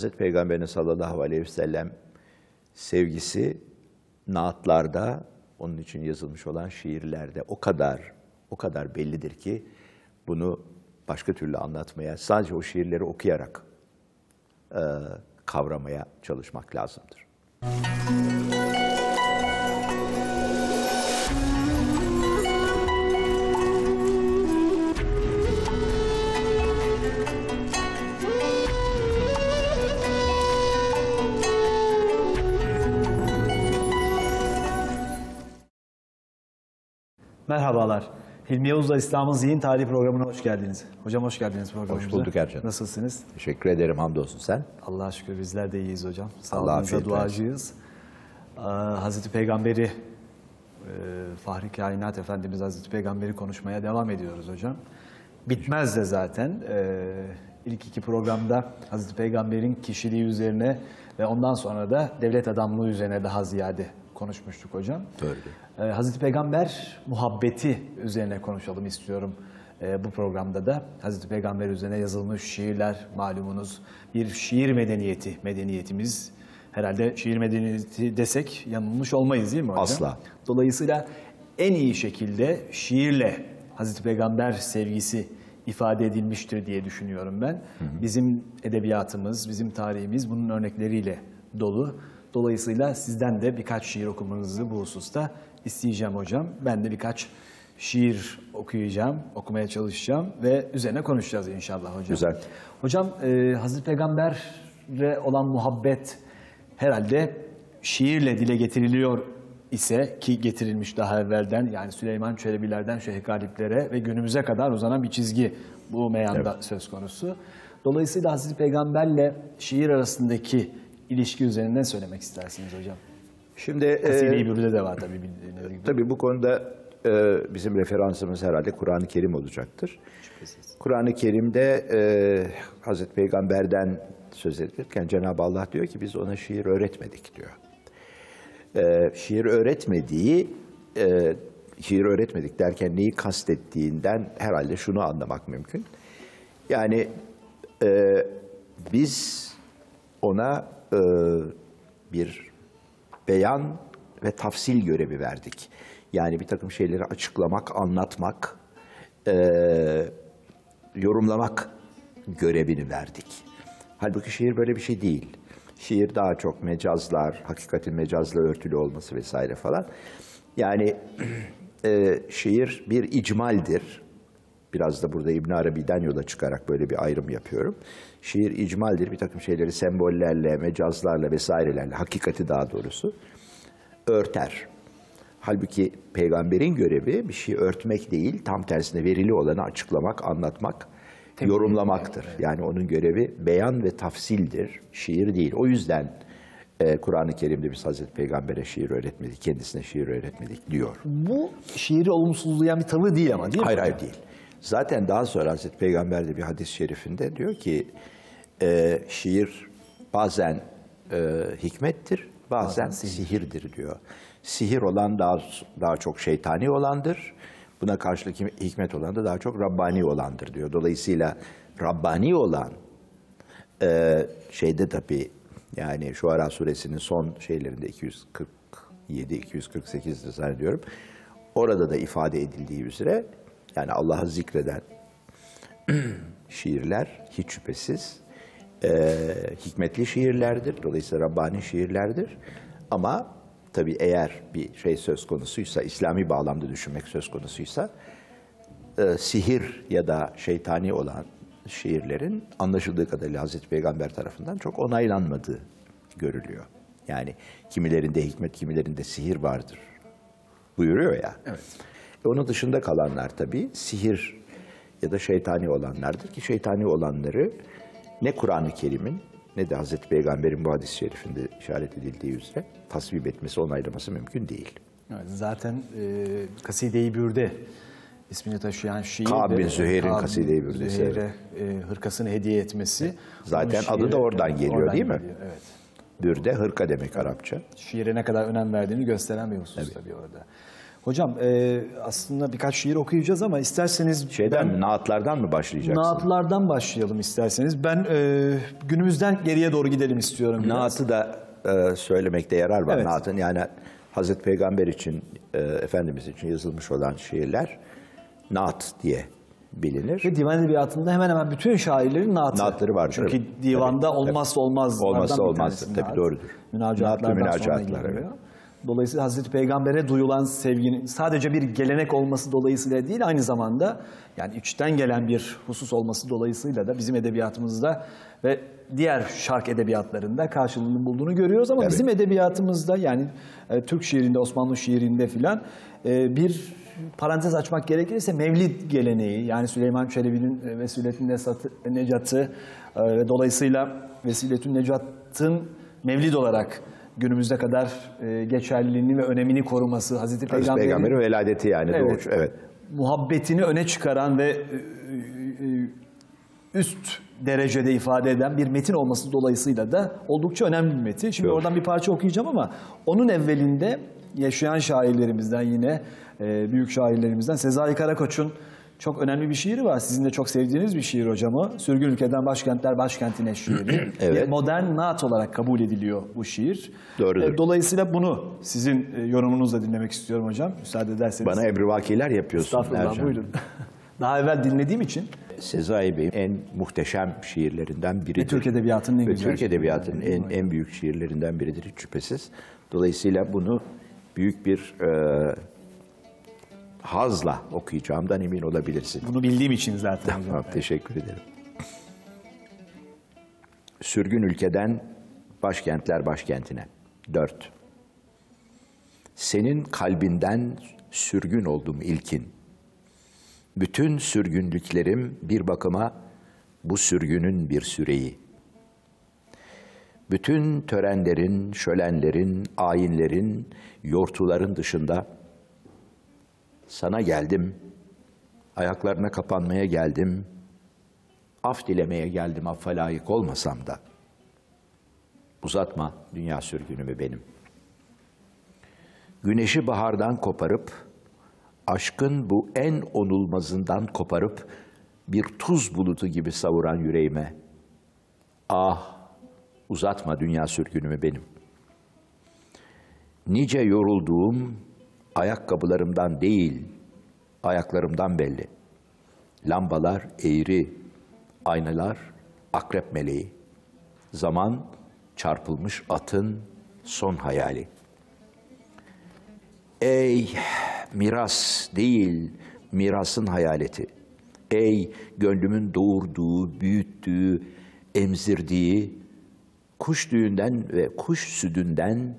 Hazreti Peygamber'in sallallahu aleyhi ve sellem sevgisi naatlarda, onun için yazılmış olan şiirlerde o kadar, o kadar bellidir ki bunu başka türlü anlatmaya, sadece o şiirleri okuyarak e, kavramaya çalışmak lazımdır. Merhabalar. Hilmi Yavuz'la İslam'ın Zihin Tarihi programına hoş geldiniz. Hocam hoş geldiniz programımıza. bulduk Ercan. Nasılsınız? Teşekkür ederim, hamdolsun sen. Allah'a şükür bizler de iyiyiz hocam. Sağlığınıza duacıyız. Ee, Hazreti Peygamberi, e, Fahri Kainat Efendimiz Hazreti Peygamberi konuşmaya devam ediyoruz hocam. Bitmez de zaten. Ee, ilk iki programda Hazreti Peygamber'in kişiliği üzerine ve ondan sonra da devlet adamlığı üzerine daha ziyade konuşmuştuk hocam. Doğru. Ee, Hazreti Peygamber muhabbeti üzerine konuşalım istiyorum ee, bu programda da. Hazreti Peygamber üzerine yazılmış şiirler malumunuz. Bir şiir medeniyeti, medeniyetimiz. Herhalde şiir medeniyeti desek yanılmış olmayız değil mi hocam? Asla. Dolayısıyla en iyi şekilde şiirle Hazreti Peygamber sevgisi ifade edilmiştir diye düşünüyorum ben. Bizim edebiyatımız, bizim tarihimiz bunun örnekleriyle dolu. Dolayısıyla sizden de birkaç şiir okumanızı bu hususta isteyeceğim hocam. Ben de birkaç şiir okuyacağım, okumaya çalışacağım ve üzerine konuşacağız inşallah hocam. Güzel. Hocam e, Hazreti Peygamber'e olan muhabbet herhalde şiirle dile getiriliyor ise ki getirilmiş daha evvelden yani Süleyman Çelebilerden Şeyh Galiplere ve günümüze kadar uzanan bir çizgi bu meyanda söz konusu. Dolayısıyla Hazreti Peygamberle şiir arasındaki ilişki üzerinden söylemek istersiniz hocam. Şimdi e, Kaside-i Bürü'de de var tabii bildiğiniz gibi. Tabii bu konuda e, bizim referansımız herhalde Kur'an-ı Kerim olacaktır. Kur'an-ı Kerim'de e, Hazreti Peygamber'den söz edilirken Cenab-ı Allah diyor ki biz ona şiir öğretmedik diyor. E, şiir öğretmediği, e, şiir öğretmedik derken neyi kastettiğinden herhalde şunu anlamak mümkün. Yani e, biz ona e, bir beyan ve tafsil görevi verdik. Yani bir takım şeyleri açıklamak, anlatmak, eee, yorumlamak görevini verdik. Halbuki şiir böyle bir şey değil. Şiir daha çok mecazlar, hakikatin mecazla örtülü olması vesaire falan. Yani eee, şiir bir icmaldir. Biraz da burada İbn Arabi'den yola çıkarak böyle bir ayrım yapıyorum. Şiir icmaldir. Bir takım şeyleri sembollerle, mecazlarla vesairelerle, hakikati daha doğrusu örter. Halbuki peygamberin görevi bir şey örtmek değil, tam tersine verili olanı açıklamak, anlatmak, yorumlamaktır. Yani onun görevi beyan ve tafsildir, şiir değil. O yüzden e, Kur'an-ı Kerim'de biz Hazreti Peygamber'e şiir öğretmedik, kendisine şiir öğretmedik diyor. Bu şiiri olumsuzlayan bir tavır değil ama değil mi? Hayır hayır değil. Zaten daha sonra Hazreti Peygamber de bir hadis-i şerifinde diyor ki e, şiir bazen e, hikmettir, bazen sihirdir diyor. Sihir olan daha daha çok şeytani olandır. Buna karşılık hikmet olan da daha çok Rabbani olandır diyor. Dolayısıyla Rabbani olan e, şeyde tabii yani şu Ara suresinin son şeylerinde 247 248'de zannediyorum. Orada da ifade edildiği üzere yani Allah'ı zikreden şiirler hiç şüphesiz e, hikmetli şiirlerdir. Dolayısıyla Rabbani şiirlerdir. Ama tabii eğer bir şey söz konusuysa, İslami bağlamda düşünmek söz konusuysa e, sihir ya da şeytani olan şiirlerin anlaşıldığı kadarıyla Hazreti Peygamber tarafından çok onaylanmadığı görülüyor. Yani kimilerinde hikmet, kimilerinde sihir vardır buyuruyor ya. Evet. E, Onun dışında kalanlar tabii sihir ya da şeytani olanlardır ki şeytani olanları ne Kur'an-ı Kerim'in ne de Hazreti Peygamber'in bu hadis-i şerifinde işaret edildiği üzere tasvip etmesi, onaylaması mümkün değil. Evet, zaten e, Kaside-i Bürde ismini taşıyan şiir Ka'b bin Züheyr'in Kaside-i Bürdesi, Züheyr'e e, hırkasını hediye etmesi. Zaten adı da oradan geliyor, oradan değil mi? geliyor, Evet. Bürde hırka demek Arapça. Şiire ne kadar önem verdiğini gösteren bir husus tabii orada. Hocam e, aslında birkaç şiir okuyacağız ama isterseniz Şeyden ben mi, naatlardan mı başlayacaksın? naatlardan başlayalım isterseniz. Ben e, günümüzden geriye doğru gidelim istiyorum. biraz. Naatı da e, söylemekte yarar var. Evet. Naatın yani Hazreti Peygamber için, e, Efendimiz için yazılmış olan şiirler naat diye bilinir. Ve divan edebiyatında hemen hemen bütün şairlerin naatı. Naatları vardır, Çünkü evet. divanda Tabii, olmazsa olmaz. Olmazsa olmazdır, tabii, doğrudur. Münacatlardan Naat ve sonra münacatlar, geliyor. Dolayısıyla Hazreti Peygamber'e duyulan sevginin sadece bir gelenek olması dolayısıyla değil aynı zamanda yani içten gelen bir husus olması dolayısıyla da bizim edebiyatımızda ve diğer şark edebiyatlarında karşılığını bulduğunu görüyoruz ama Tabii. bizim edebiyatımızda yani e, Türk şiirinde, Osmanlı şiirinde filan e, bir parantez açmak gerekirse Mevlid geleneği yani Süleyman Çelebi'nin e, Vesiletün Nesatı- Necat'ı e, ve dolayısıyla Vesiletün Necat'ın Mevlid olarak günümüzde kadar e, geçerliliğini ve önemini koruması Hazreti Peygamber'in Peygamber'in veladeti yani Evet. doğuş. Evet. muhabbetini öne çıkaran ve e, e, üst derecede ifade eden bir metin olması dolayısıyla da oldukça önemli bir metin. Şimdi Doğru. oradan bir parça okuyacağım ama onun evvelinde yaşayan şairlerimizden yine e, büyük şairlerimizden Sezai Karakoç'un çok önemli bir şiiri var. Sizin de çok sevdiğiniz bir şiir hocam o. Sürgün ülkeden başkentler başkentine şiiri. Evet. Modern naat olarak kabul ediliyor bu şiir. Doğrudur. E, Dolayısıyla bunu sizin e, yorumunuzla dinlemek istiyorum hocam. Müsaade ederseniz. Bana emrivakiler yapıyorsun Estağfurullah Ercan. buyurun. Daha evvel dinlediğim için Sezai Bey'in en muhteşem şiirlerinden biridir. Ve Türk Edebiyatı'nın en Ve güzel Türk Edebiyatı'nın en, en büyük şiirlerinden biridir hiç şüphesiz. Dolayısıyla bunu büyük bir e, hazla okuyacağımdan emin olabilirsin. bunu bildiğim için zaten. Tamam, teşekkür ederim. Sürgün ülkeden başkentler başkentine. Dört. Senin kalbinden sürgün oldum ilkin. Bütün sürgünlüklerim bir bakıma bu sürgünün bir süreyi. Bütün törenlerin, şölenlerin, ayinlerin, yortuların dışında sana geldim, ayaklarına kapanmaya geldim, af dilemeye geldim affa layık olmasam da. Uzatma dünya sürgünümü benim. Güneşi bahardan koparıp, aşkın bu en onulmazından koparıp, bir tuz bulutu gibi savuran yüreğime. Ah, uzatma dünya sürgünümü benim. Nice yorulduğum ayakkabılarımdan değil, ayaklarımdan belli. Lambalar eğri, aynalar akrep meleği. Zaman çarpılmış atın son hayali. Ey miras değil, mirasın hayaleti. Ey gönlümün doğurduğu, büyüttüğü, emzirdiği, kuş düğünden ve kuş südünden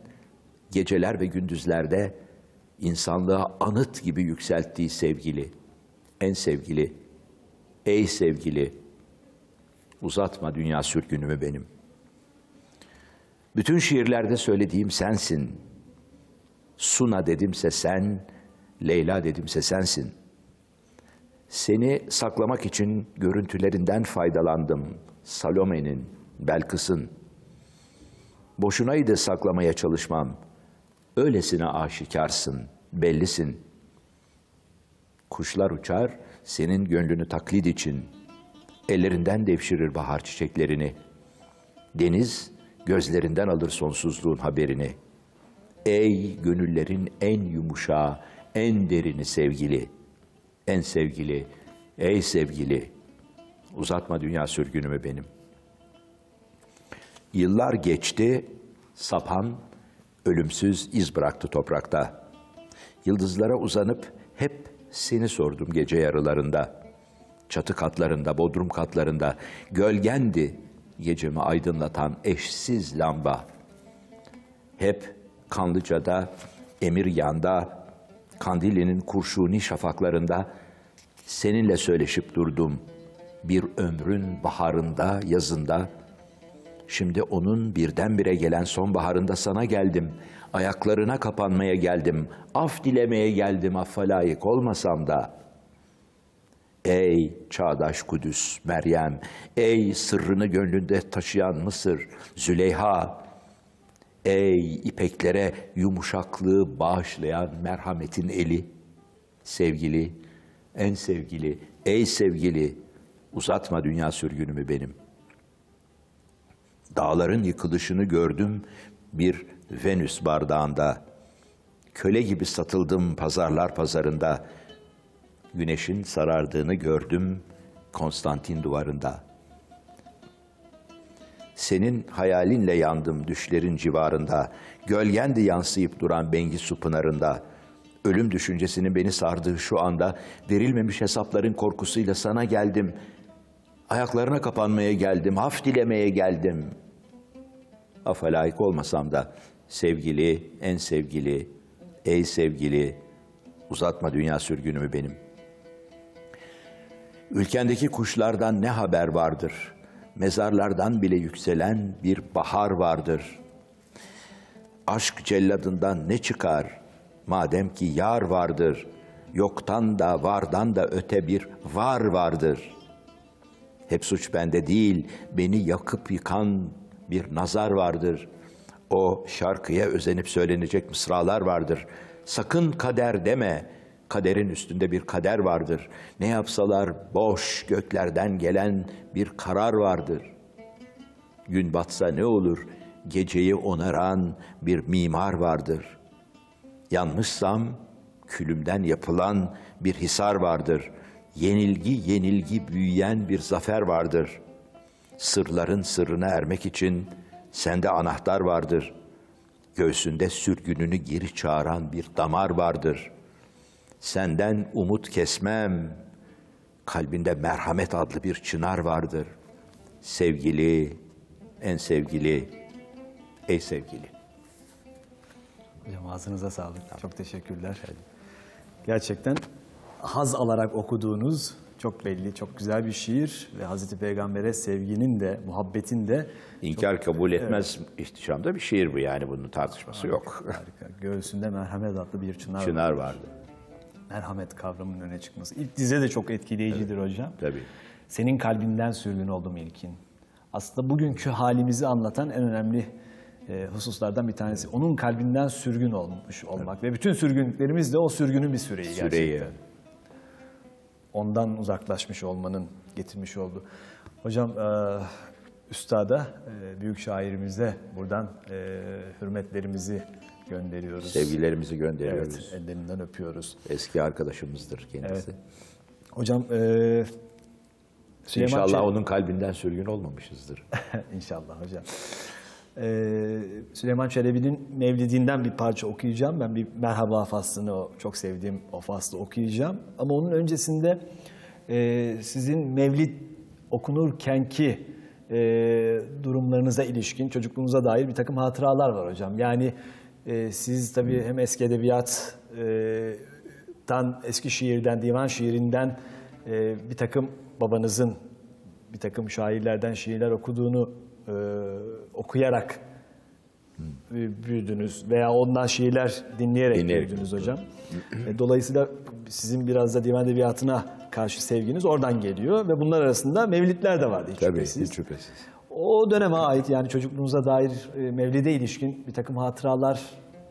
geceler ve gündüzlerde insanlığa anıt gibi yükselttiği sevgili, en sevgili, ey sevgili, uzatma dünya sürgünümü benim. Bütün şiirlerde söylediğim sensin. Suna dedimse sen, Leyla dedimse sensin. Seni saklamak için görüntülerinden faydalandım. Salome'nin, Belkıs'ın. Boşunaydı saklamaya çalışmam. Öylesine aşikarsın, bellisin. Kuşlar uçar, senin gönlünü taklit için. Ellerinden devşirir bahar çiçeklerini. Deniz gözlerinden alır sonsuzluğun haberini. Ey gönüllerin en yumuşağı, en derini sevgili. En sevgili, ey sevgili. Uzatma dünya sürgünümü benim. Yıllar geçti, sapan ölümsüz iz bıraktı toprakta. Yıldızlara uzanıp hep seni sordum gece yarılarında. Çatı katlarında, bodrum katlarında gölgendi gecemi aydınlatan eşsiz lamba. Hep Kanlıca'da, Emiryan'da, Kandili'nin kurşuni şafaklarında seninle söyleşip durdum. Bir ömrün baharında, yazında, Şimdi onun birdenbire gelen sonbaharında sana geldim. Ayaklarına kapanmaya geldim. Af dilemeye geldim affa layık olmasam da. Ey çağdaş Kudüs, Meryem, ey sırrını gönlünde taşıyan Mısır, Züleyha, Ey ipeklere yumuşaklığı bağışlayan merhametin eli, sevgili, en sevgili, ey sevgili, uzatma dünya sürgünümü benim. Dağların yıkılışını gördüm bir Venüs bardağında. Köle gibi satıldım pazarlar pazarında. Güneşin sarardığını gördüm Konstantin duvarında. Senin hayalinle yandım düşlerin civarında. Gölgendi yansıyıp duran Bengisu pınarında. Ölüm düşüncesinin beni sardığı şu anda verilmemiş hesapların korkusuyla sana geldim. Ayaklarına kapanmaya geldim, af dilemeye geldim. Afa layık olmasam da sevgili, en sevgili, ey sevgili, uzatma dünya sürgünümü benim. Ülkendeki kuşlardan ne haber vardır? Mezarlardan bile yükselen bir bahar vardır. Aşk celladından ne çıkar? Madem ki yar vardır, yoktan da vardan da öte bir var vardır.'' Hep suç bende değil, beni yakıp yıkan bir nazar vardır. O şarkıya özenip söylenecek mısralar vardır. Sakın kader deme, kaderin üstünde bir kader vardır. Ne yapsalar boş göklerden gelen bir karar vardır. Gün batsa ne olur, geceyi onaran bir mimar vardır. Yanmışsam külümden yapılan bir hisar vardır.'' Yenilgi yenilgi büyüyen bir zafer vardır. Sırların sırrına ermek için sende anahtar vardır. Göğsünde sürgününü geri çağıran bir damar vardır. Senden umut kesmem. Kalbinde merhamet adlı bir çınar vardır. Sevgili, en sevgili, ey sevgili. Hocam ağzınıza sağlık. Çok teşekkürler. Gerçekten haz alarak okuduğunuz çok belli, çok güzel bir şiir ve Hazreti Peygamber'e sevginin de, muhabbetin de İnkar kabul etmez ihtişamda bir şiir bu yani bunun tartışması yok. harika. Göğsünde merhamet adlı bir çınar. Çınar vardı. Merhamet kavramının öne çıkması. İlk dize de çok etkileyicidir hocam. Tabii. Senin kalbinden sürgün oldum ilkin. Aslında bugünkü halimizi anlatan en önemli e, hususlardan bir tanesi. Onun kalbinden sürgün olmuş olmak ve bütün sürgünlüklerimiz de o sürgünün bir süreyi, Süreyi. gerçekten. Ondan uzaklaşmış olmanın getirmiş olduğu. Hocam e, üstada, e, büyük şairimize buradan e, hürmetlerimizi gönderiyoruz. Sevgilerimizi gönderiyoruz. Evet, ellerinden öpüyoruz. Eski arkadaşımızdır kendisi. Hocam e, Süleyman İnşallah Çelebi- onun kalbinden sürgün olmamışızdır. İnşallah hocam. Ee, Süleyman Çelebi'nin Mevlidinden bir parça okuyacağım. Ben bir Merhaba faslını, çok sevdiğim o faslı okuyacağım. Ama onun öncesinde e, sizin Mevlid okunurkenki e, durumlarınıza ilişkin, çocukluğunuza dair bir takım hatıralar var hocam. Yani e, siz tabii hem eski edebiyat e, tan eski şiirden, divan şiirinden bir takım babanızın bir takım şairlerden şiirler okuduğunu okuyarak büyüdünüz veya ondan şiirler dinleyerek, Dinleyerek. büyüdünüz hocam. E, dolayısıyla sizin biraz da divan edebiyatına karşı sevginiz oradan geliyor ve bunlar arasında mevlidler de vardı hiç Tabii şüphesiz. hiç şüphesiz. O döneme ait yani çocukluğunuza dair e, mevlide ilişkin bir takım hatıralar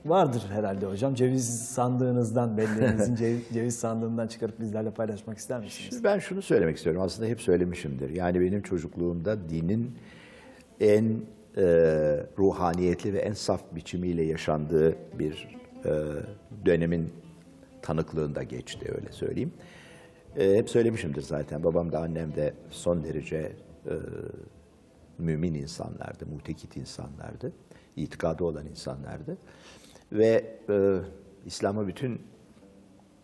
vardır herhalde hocam. Ceviz sandığınızdan, bellerinizin ceviz, ceviz sandığından çıkarıp bizlerle paylaşmak ister misiniz? Şimdi ben şunu söylemek istiyorum. Aslında hep söylemişimdir. Yani benim çocukluğumda dinin en e, ruhaniyetli ve en saf biçimiyle yaşandığı bir e, dönemin tanıklığında geçti öyle söyleyeyim. E, hep söylemişimdir zaten. Babam da annem de son derece e, mümin insanlardı, mutekit insanlardı, itikadı olan insanlardı. Ve e, İslam'ın bütün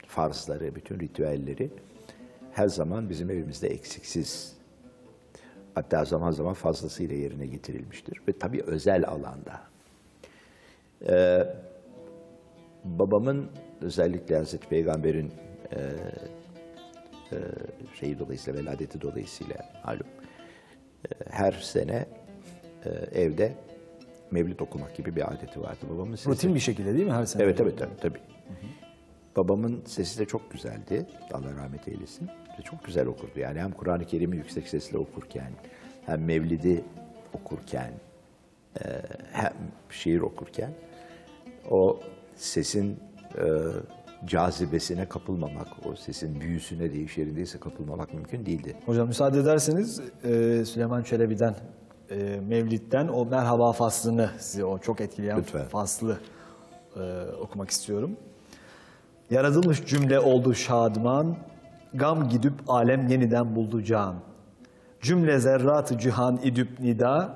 farzları, bütün ritüelleri her zaman bizim evimizde eksiksiz hatta zaman zaman fazlasıyla yerine getirilmiştir. Ve tabii özel alanda. Ee, babamın özellikle Hazreti Peygamber'in e, e, şeyi dolayısıyla, veladeti dolayısıyla malum e, her sene e, evde mevlid okumak gibi bir adeti vardı. Babamın Rutin bir şekilde değil mi her sene? Evet, evet, tabii. tabii. Babamın sesi de çok güzeldi. Allah rahmet eylesin. Ve çok güzel okurdu. Yani hem Kur'an-ı Kerim'i yüksek sesle okurken, hem Mevlid'i okurken, e, hem şiir okurken o sesin e, cazibesine kapılmamak, o sesin büyüsüne deyiş yerindeyse kapılmamak mümkün değildi. Hocam müsaade ederseniz e, Süleyman Çelebi'den, e, Mevlid'den o merhaba faslını size o çok etkileyen Lütfen. faslı e, okumak istiyorum. Yaratılmış cümle oldu şadman, gam gidip alem yeniden buldu can. Cümle zerratı cihan idüp nida,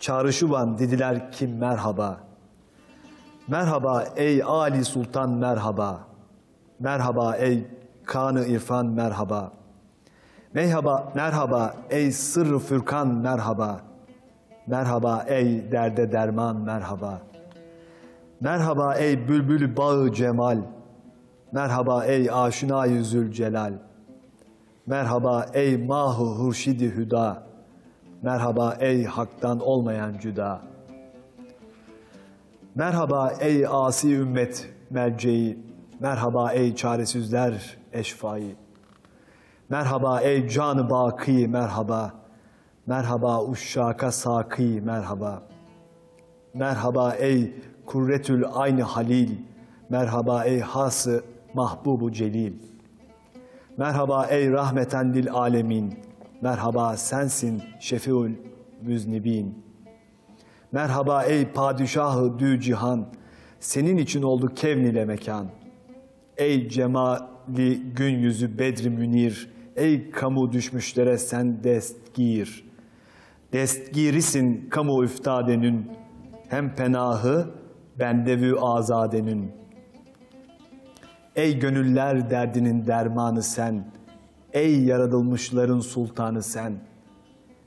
çağrışıvan dediler kim merhaba. Merhaba ey Ali Sultan merhaba. Merhaba ey Kanı İrfan merhaba. Merhaba, merhaba ey sırrı fürkan merhaba. Merhaba ey derde derman merhaba. Merhaba ey bülbül bağı cemal. Merhaba ey aşina yüzül celal. Merhaba ey mahı hurşidi hüda. Merhaba ey haktan olmayan cüda. Merhaba ey asi ümmet merceği. Merhaba ey çaresizler eşfai. Merhaba ey canı baki merhaba. Merhaba uşşaka saki merhaba. Merhaba ey kurretül aynı halil. Merhaba ey hası mahbubu celil. Merhaba ey rahmeten lil alemin. Merhaba sensin şefiul müznibin. Merhaba ey padişahı dü cihan. Senin için oldu kevn ile mekan. Ey cemali gün yüzü bedri münir. Ey kamu düşmüşlere sen destgir. Destgirisin kamu üftadenin. Hem penahı bendevü azadenin. Ey gönüller derdinin dermanı sen. Ey yaratılmışların sultanı sen.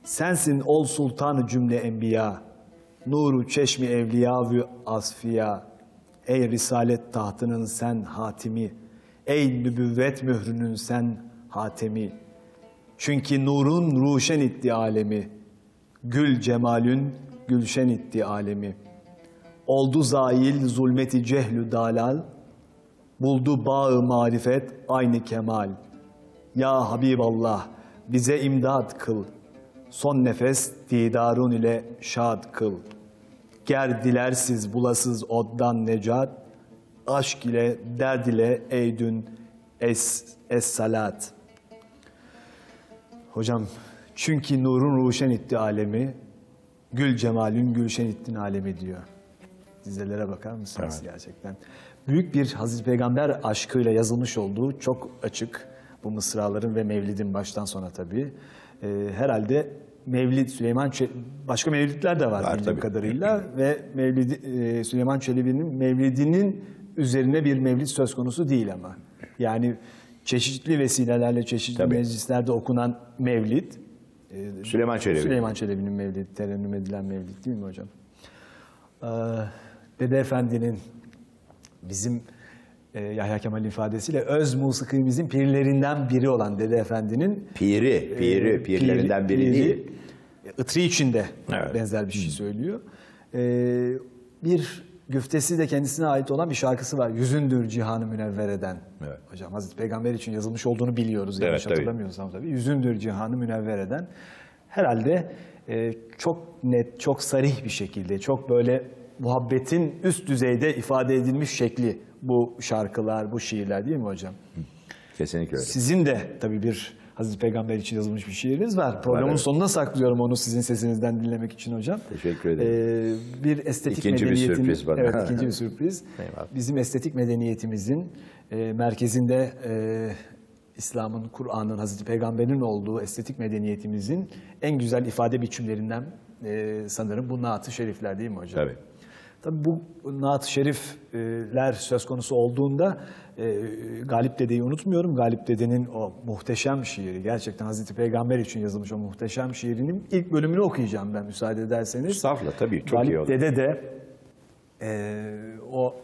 Sensin ol sultanı cümle enbiya. Nuru çeşmi evliya ve asfiya. Ey risalet tahtının sen hatimi. Ey nübüvvet mührünün sen hatemi. Çünkü nurun ruşen itti alemi. Gül cemalün gülşen itti alemi. Oldu zail zulmeti cehlü dalal. Buldu bağı marifet aynı kemal. Ya Habiballah bize imdad kıl. Son nefes didarun ile şad kıl. Ger dilersiz bulasız oddan necat. Aşk ile derd ile eydün es, es salat. Hocam çünkü nurun ruşen itti alemi. Gül cemalün gülşen ittin alemi diyor. Dizelere bakar mısınız gerçekten? Büyük bir Hazreti Peygamber aşkıyla yazılmış olduğu çok açık bu mısraların ve Mevlid'in baştan sona tabii. Ee, herhalde Mevlid Süleyman Çe- başka mevlidler de var, Var bildiğim tabii. kadarıyla ve Mevlid e, Süleyman Çelebi'nin Mevlid'inin üzerine bir mevlid söz konusu değil ama. Yani çeşitli vesilelerle çeşitli Tabii. meclislerde okunan Mevlid Süleyman Çelebi. Süleyman Çelebi'nin mevlidi, terennüm edilen mevlid değil mi hocam? Ee, Dede Efendi'nin bizim e, Yahya Kemal'in ifadesiyle öz musikimizin pirlerinden biri olan Dede Efendi'nin Piri, piri, e, pirlerinden biri piri, değil. Itri içinde Evet. benzer bir şey söylüyor. Ee, bir güftesi de kendisine ait olan bir şarkısı var. Yüzündür cihanı münevver eden. Evet. Hocam Hazreti Peygamber için yazılmış olduğunu biliyoruz. Yanlış Evet, tabii. hatırlamıyorsam tabii. Yüzündür cihanı münevver eden. Herhalde e, çok net, çok sarih bir şekilde, çok böyle muhabbetin üst düzeyde ifade edilmiş şekli bu şarkılar, bu şiirler değil mi hocam? Kesinlikle öyle. Sizin de tabii bir Hazreti Peygamber için yazılmış bir şiiriniz var. Programın evet. sonuna saklıyorum onu sizin sesinizden dinlemek için hocam. Teşekkür ederim. Ee, bir estetik İkinci bir medeniyetin... sürpriz bana. Evet, ikinci bir sürpriz. Bizim estetik medeniyetimizin e, merkezinde e, İslam'ın, Kur'an'ın, Hazreti Peygamber'in olduğu estetik medeniyetimizin en güzel ifade biçimlerinden e, sanırım bu naat-ı şerifler değil mi hocam? Tabii. Tabii bu naat-ı şerifler söz konusu olduğunda e, Galip Dede'yi unutmuyorum. Galip Dede'nin o muhteşem şiiri, gerçekten Hazreti Peygamber için yazılmış o muhteşem şiirinin ilk bölümünü okuyacağım ben müsaade ederseniz. Estağfurullah tabii çok Galip iyi oldu. Dede de e, o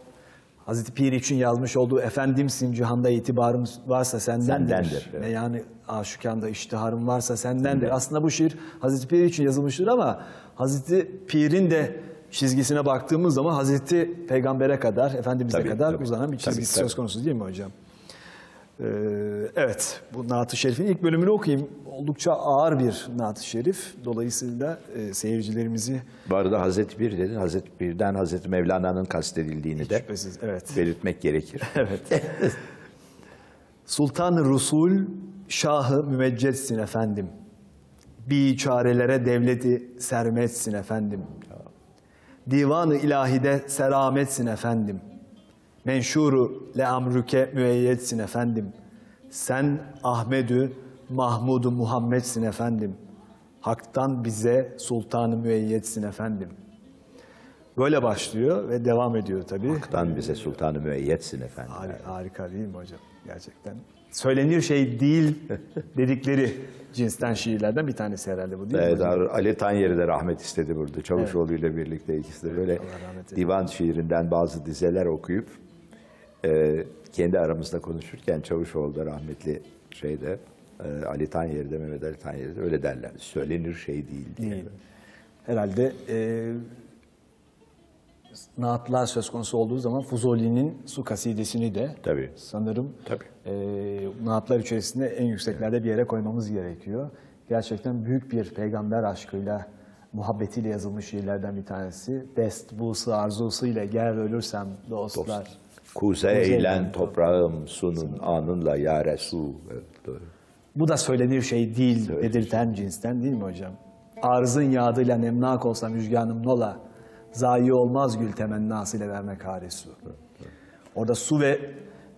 Hazreti Pir için yazmış olduğu Efendimsin cihanda itibarım varsa sendendir. Sendendir, evet. Ve yani aşikanda iştiharım varsa sendendir. Aslında bu şiir Hazreti Pir için yazılmıştır ama Hazreti Pir'in de çizgisine baktığımız zaman Hazreti Peygamber'e kadar, Efendimiz'e Tabii, kadar tabii. uzanan bir çizgisi tabii. söz konusu değil mi hocam? Ee, evet, bu Naat-ı Şerif'in ilk bölümünü okuyayım. Oldukça ağır bir Naat-ı Şerif. Dolayısıyla e, seyircilerimizi Bu arada Hazreti Bir dedin. Hazreti Bir'den Hazreti Mevlana'nın kastedildiğini de şüphesiz, evet. belirtmek gerekir. Evet. Sultan-ı Rusul, Şahı Mümeccetsin efendim. Biçarelere devleti sermetsin efendim. Divanı ilahide serametsin efendim. Menşuru le amrüke müeyyetsin efendim. Sen Ahmedü Mahmudu Muhammedsin efendim. Hak'tan bize sultanı müeyyetsin efendim. Böyle başlıyor ve devam ediyor tabii. Hak'tan bize sultanı müeyyetsin efendim. Harika, harika değil mi hocam? Gerçekten. Söylenir şey değil dedikleri cinsten şiirlerden bir tanesi herhalde bu değil Evet, mi? hocam? Ali Tanyeri de rahmet istedi burada. Çavuşoğlu ile birlikte ikisi de böyle divan şiirinden bazı dizeler okuyup e, kendi aramızda konuşurken Çavuşoğlu da rahmetli şeyde e, Ali Tanyeri de Mehmet Ali Tanyeri de öyle derler. Söylenir şey değil diye. Değil. Herhalde e, naatlar söz konusu olduğu zaman Fuzuli'nin su kasidesini de Tabii. sanırım Tabii. e, naatlar içerisinde en yükseklerde bir yere koymamız gerekiyor. Gerçekten büyük bir peygamber aşkıyla, muhabbetiyle yazılmış şiirlerden bir tanesi. Dest busu arzusu ile gel ölürsem dostlar. Kuze eğlen toprağım sunun anınla ya Resul. Evet, doğru. Bu da söylenir şey değil, dedirten cinsten değil mi hocam? Arzın yağdıyla nemnak olsa müjganım nola, zayi olmaz gül temennasıyla vermek haresu. Orada su ve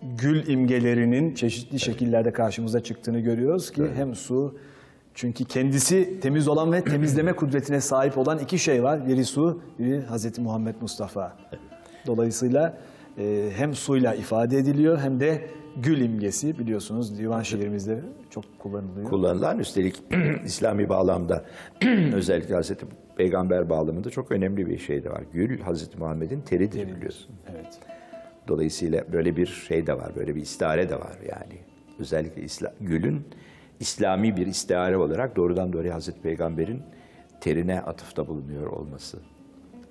gül imgelerinin çeşitli şekillerde karşımıza çıktığını görüyoruz ki hem su, çünkü kendisi temiz olan ve temizleme kudretine sahip olan iki şey var. Biri su, biri Hazreti Muhammed Mustafa. Dolayısıyla e, hem suyla ifade ediliyor hem de gül imgesi biliyorsunuz divan şiirimizde çok kullanılıyor. kullanılan üstelik İslami bağlamda özellikle Hazreti Peygamber bağlamında çok önemli bir şey de var. Gül Hazreti Muhammed'in teridir biliyorsun. Evet. Dolayısıyla böyle bir şey de var, böyle bir istihare de var yani. Özellikle İsla, gülün İslami bir istihare olarak doğrudan doğruya Hazreti Peygamber'in terine atıfta bulunuyor olması.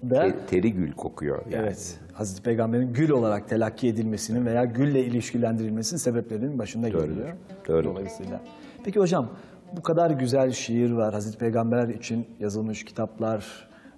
Ve Te- teri gül kokuyor yani. evet Hazreti Peygamber'in gül olarak telakki edilmesinin veya gülle ilişkilendirilmesinin sebeplerinin başında Doğrudur, geliyor. doğrudur. Dolayısıyla. Peki hocam bu kadar güzel şiir var. Hazreti Peygamber için yazılmış kitaplar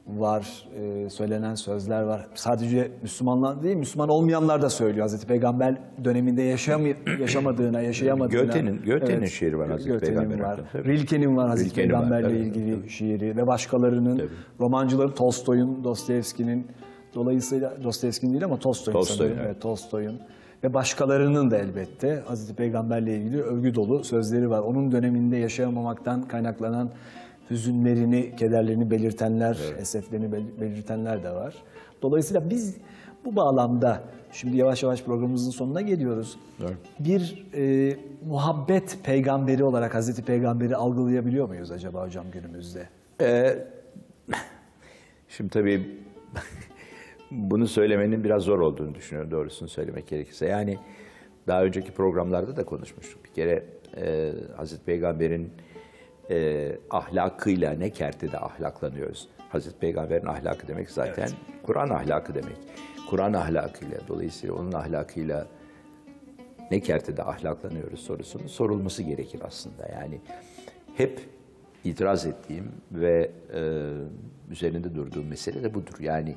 var, e, söylenen sözler var. Sadece Müslümanlar değil, Müslüman olmayanlar da söylüyor. Hazreti Peygamber döneminde yaşamı- yaşamadığına, yaşayamadığına. Göte'nin- Göte'nin şiiri var Hazreti Göte'nin Peygamber var. tabii. Rilke'nin var Hazreti Rilke'nin var, Peygamber'le tabii, ilgili şiiri ve başkalarının, romancıların Tolstoy'un, Dostoyevski'nin, dolayısıyla Dostoyevski'nin değil ama Tolstoy'un Tolstoy, sanırım. evet. Evet, Tolstoy'un ve başkalarının da elbette Hazreti Peygamber'le ilgili övgü dolu sözleri var. Onun döneminde yaşayamamaktan kaynaklanan hüzünlerini, kederlerini belirtenler, eseflerini bel- belirtenler de var. Dolayısıyla biz bu bağlamda şimdi yavaş yavaş programımızın sonuna geliyoruz. Bir e, muhabbet peygamberi olarak Hazreti Peygamber'i algılayabiliyor muyuz acaba hocam günümüzde? Şimdi tabii bunu söylemenin biraz zor olduğunu düşünüyorum doğrusunu söylemek gerekirse. Yani daha önceki programlarda da konuşmuştuk. Bir kere e, Hazreti Peygamber'in e, ahlakıyla ne kertede ahlaklanıyoruz. Hazreti Peygamber'in ahlakı demek zaten Kur'an ahlakı demek. Kur'an ahlakıyla dolayısıyla onun ahlakıyla ne kertede ahlaklanıyoruz sorusunun sorulması gerekir aslında. Yani hep itiraz ettiğim ve e, üzerinde durduğum mesele de budur. Yani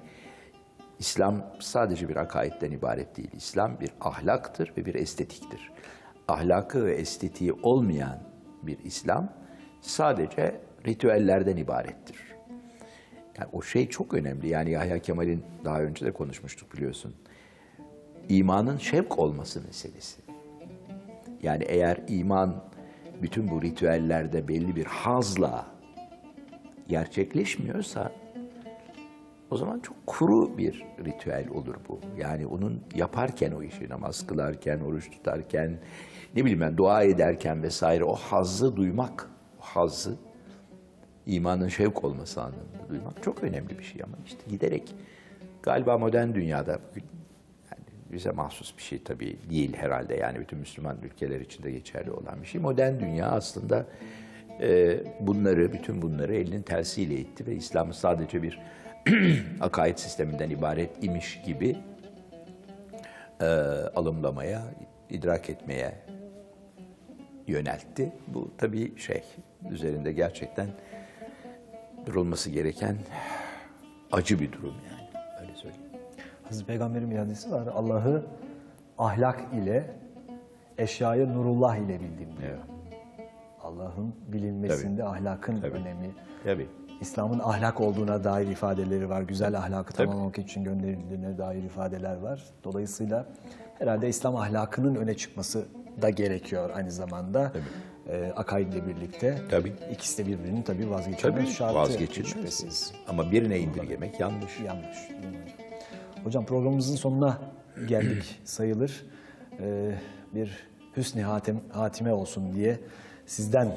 İslam sadece bir akaidden ibaret değil. İslam bir ahlaktır ve bir estetiktir. Ahlakı ve estetiği olmayan bir İslam sadece ritüellerden ibarettir. Yani o şey çok önemli. Yani Yahya Kemal'in daha önce de konuşmuştuk biliyorsun. İmanın şevk olması meselesi. Yani eğer iman bütün bu ritüellerde belli bir hazla gerçekleşmiyorsa o zaman çok kuru bir ritüel olur bu. Yani onun yaparken o işi namaz kılarken, oruç tutarken, ne bileyim ben dua ederken vesaire o hazzı duymak, o hazzı imanın şevk olması anlamında duymak çok önemli bir şey ama işte giderek galiba modern dünyada bugün yani bize mahsus bir şey tabii değil herhalde yani bütün Müslüman ülkeler içinde geçerli olan bir şey. Modern dünya aslında e, bunları, bütün bunları elinin tersiyle itti ve İslam'ı sadece bir akaid sisteminden ibaret imiş gibi e, alımlamaya, idrak etmeye yöneltti. Bu tabii şey üzerinde gerçekten durulması gereken acı bir durum yani. Öyle söyleyeyim. Hazreti Peygamber'in bir hadisi var. Allah'ı ahlak ile, eşyayı nurullah ile bildim diyor. Allah'ın bilinmesinde ahlakın Tabii. önemi. Tabii. İslam'ın ahlak olduğuna dair ifadeleri var. Güzel ahlakı Tabii. tamamlamak için gönderildiğine dair ifadeler var. Dolayısıyla herhalde İslam ahlakının öne çıkması da gerekiyor aynı zamanda. Ee, akaidle birlikte. Tabii. İkisi de birbirinin tabii vazgeçilmez Tabii şartı. vazgeçilmez. Şüphesiz. Ama birine indirgemek yanlış. Yanlış. Hocam programımızın sonuna geldik sayılır. Ee, bir hüsnü hatim, hatime olsun diye sizden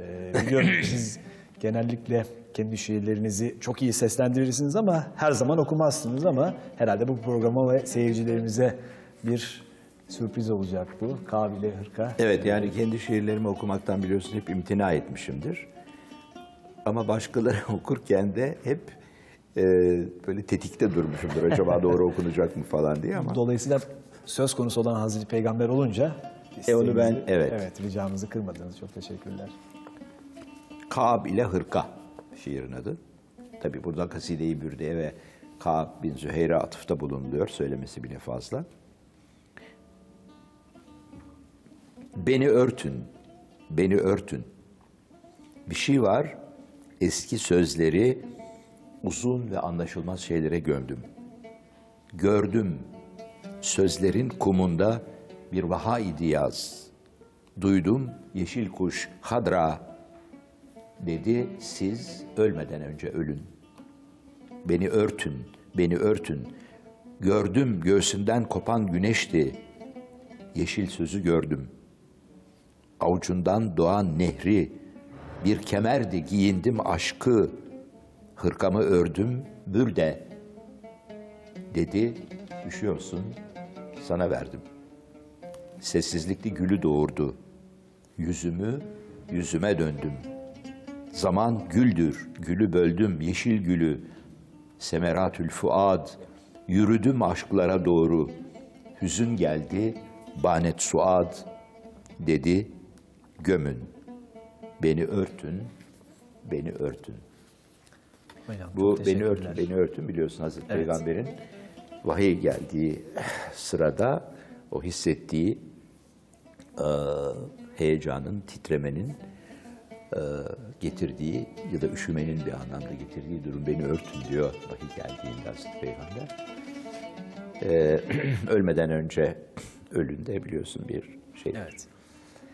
e, biliyorum siz genellikle kendi şiirlerinizi çok iyi seslendirirsiniz ama her zaman okumazsınız ama herhalde bu programa ve seyircilerimize bir sürpriz olacak bu. Kabile Hırka. Evet yani kendi şiirlerimi okumaktan biliyorsun hep imtina etmişimdir. Ama başkaları okurken de hep e, böyle tetikte durmuşumdur. Acaba doğru okunacak mı falan diye ama. Dolayısıyla söz konusu olan Hazreti Peygamber olunca E onu ben- evet. evet ricamızı kırmadınız. Çok teşekkürler. Kab ile Hırka şiirin adı. Tabi burada Kaside-i Bürde'ye ve Kab bin Züheyre atıfta bulunuluyor. Söylemesi bile fazla. Beni örtün, beni örtün. Bir şey var, eski sözleri uzun ve anlaşılmaz şeylere gömdüm. Gördüm, sözlerin kumunda bir vaha-i diyaz. Duydum, yeşil kuş, hadra, dedi siz ölmeden önce ölün. Beni örtün, beni örtün. Gördüm göğsünden kopan güneşti. Yeşil sözü gördüm. Avucundan doğan nehri, bir kemerdi giyindim aşkı. Hırkamı ördüm, bürde. Dedi, düşüyorsun, sana verdim. Sessizlikli gülü doğurdu. Yüzümü yüzüme döndüm. Zaman güldür, gülü böldüm, yeşil gülü. Semeratül fuad, yürüdüm aşklara doğru. Hüzün geldi, banet suad, dedi, gömün. Beni örtün, beni örtün. Hocam, Bu beni örtün, beni örtün biliyorsun Hazreti Evet. Peygamber'in vahiy geldiği sırada o hissettiği e, heyecanın, titremenin e, getirdiği ya da üşümenin bir anlamda getirdiği durum beni örtün diyor vahiy geldiğinde Hazreti Peygamber. E, ölmeden önce ölünde biliyorsun bir şey. Evet.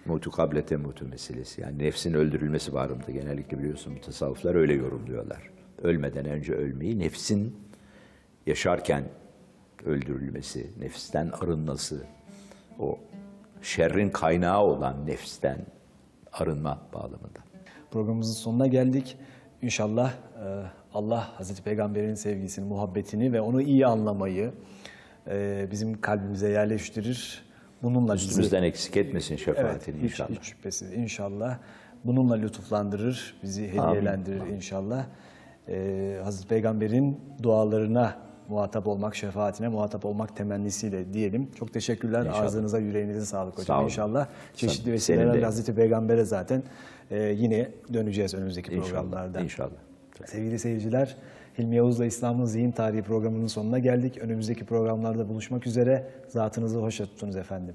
Mutu kablete mutu meselesi. Yani nefsin öldürülmesi bağrımda. Genellikle biliyorsun tasavvuflar öyle yorumluyorlar. Ölmeden önce ölmeyi nefsin yaşarken öldürülmesi, nefisten arınması, o şerrin kaynağı olan nefsten arınma bağlamında. Programımızın sonuna geldik. İnşallah e, Allah Hazreti Peygamber'in sevgisini, muhabbetini ve onu iyi anlamayı e, bizim kalbimize yerleştirir. Bununla bizi- Üstümüzden eksik etmesin Evet, şefaatini hiç, inşallah. hiç şüphesiz inşallah. Bununla lütuflandırır, bizi hediyelendirir inşallah. Ee, Hazreti Peygamber'in dualarına muhatap olmak, şefaatine muhatap olmak temennisiyle diyelim. Çok teşekkürler. İnşallah. Ağzınıza, yüreğinize sağlık hocam. Sağ olun. İnşallah çeşitli vesilelerle. Hazreti Peygamber'e zaten e, yine döneceğiz önümüzdeki İnşallah. programlarda. İnşallah. Sevgili seyirciler, Hilmi Yavuz'la İslam'ın Zihin Tarihi programının sonuna geldik. Önümüzdeki programlarda buluşmak üzere. Zatınızı hoşça tutunuz efendim.